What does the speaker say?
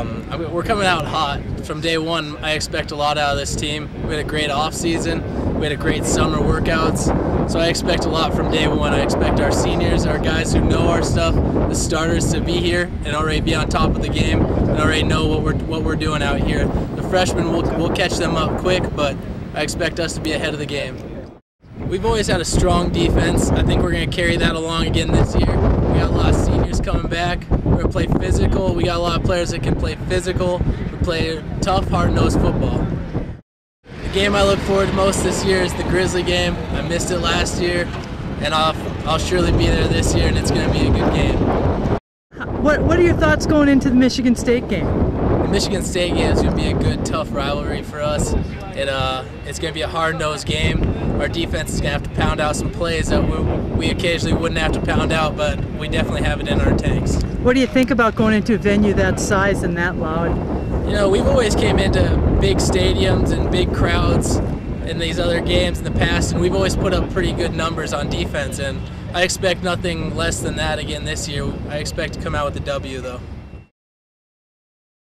Um, I mean, we're coming out hot from day one. I expect a lot out of this team. We had a great off season. We had a great summer workouts. So I expect a lot from day one. I expect our seniors, our guys who know our stuff, the starters to be here and already be on top of the game and already know what we're what we're doing out here. The freshmen will will catch them up quick, but I expect us to be ahead of the game. We've always had a strong defense. I think we're going to carry that along again this year. We got a lot of seniors coming back. Going to play physical. We got a lot of players that can play physical. We play tough, hard-nosed football. The game I look forward to most this year is the Grizzly game. I missed it last year, and I'll, I'll surely be there this year, and it's going to be a good game. What What are your thoughts going into the Michigan State game? Michigan State game is going to be a good, tough rivalry for us. It, uh, it's going to be a hard-nosed game. Our defense is going to have to pound out some plays that we, we occasionally wouldn't have to pound out, but we definitely have it in our tanks. What do you think about going into a venue that size and that loud? You know, we've always came into big stadiums and big crowds in these other games in the past, and we've always put up pretty good numbers on defense. And I expect nothing less than that again this year. I expect to come out with a W, though.